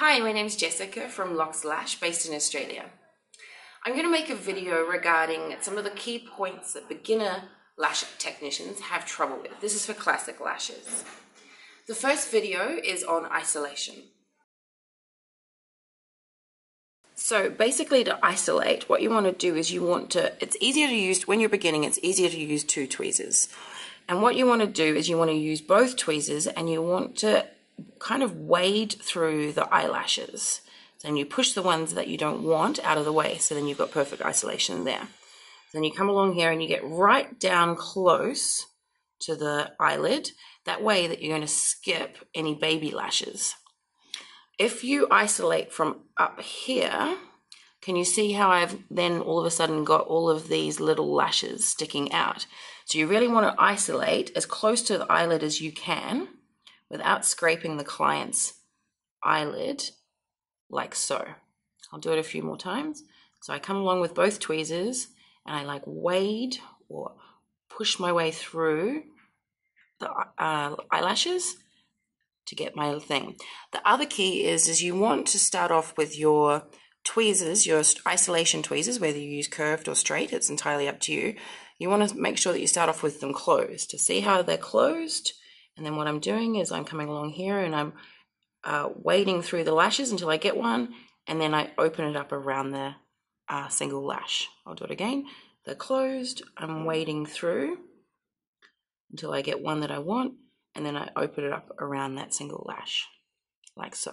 Hi, my name is Jessica from Locks Lash based in Australia. I'm going to make a video regarding some of the key points that beginner lash technicians have trouble with. This is for classic lashes. The first video is on isolation. So basically to isolate, what you want to do is you want to, it's easier to use, when you're beginning, it's easier to use two tweezers. And what you want to do is you want to use both tweezers and you want to kind of wade through the eyelashes. Then you push the ones that you don't want out of the way. So then you've got perfect isolation there. Then you come along here and you get right down close to the eyelid. That way that you're going to skip any baby lashes. If you isolate from up here, can you see how I've then all of a sudden got all of these little lashes sticking out? So you really want to isolate as close to the eyelid as you can without scraping the client's eyelid like so. I'll do it a few more times. So I come along with both tweezers and I like wade or push my way through the uh, eyelashes to get my little thing. The other key is is you want to start off with your tweezers, your isolation tweezers, whether you use curved or straight, it's entirely up to you. You want to make sure that you start off with them closed to see how they're closed and then what I'm doing is I'm coming along here and I'm uh, wading through the lashes until I get one, and then I open it up around the uh, single lash. I'll do it again. They're closed. I'm wading through until I get one that I want, and then I open it up around that single lash, like so.